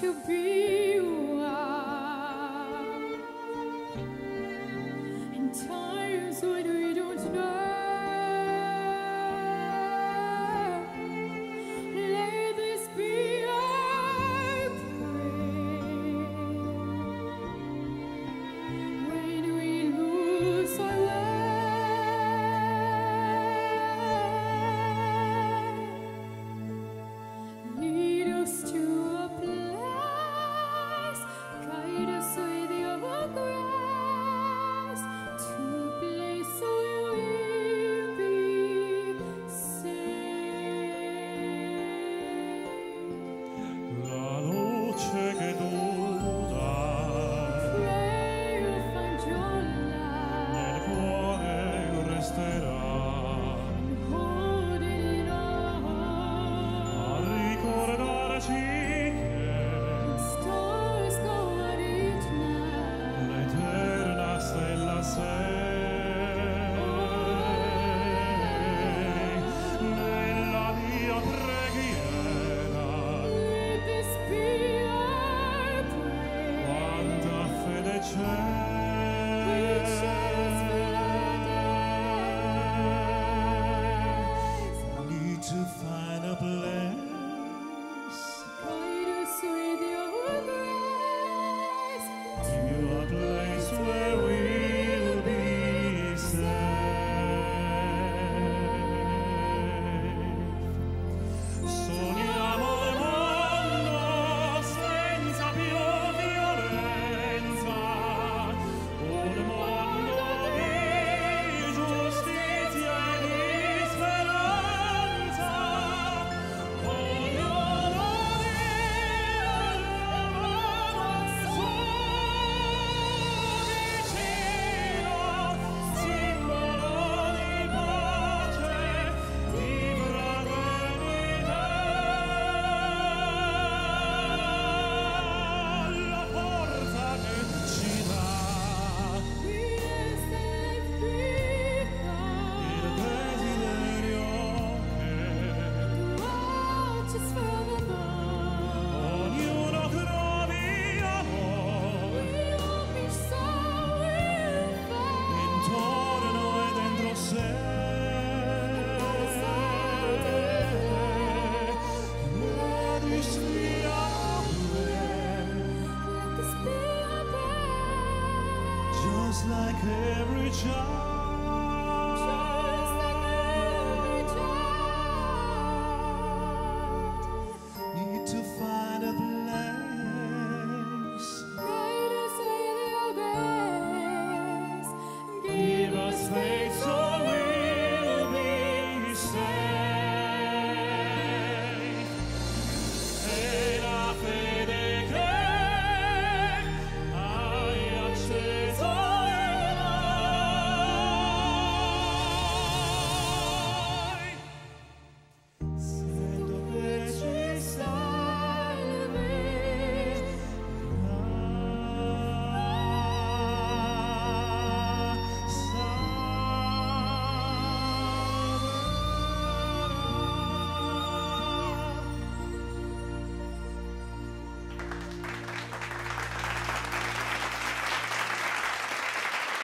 to be. Like every child.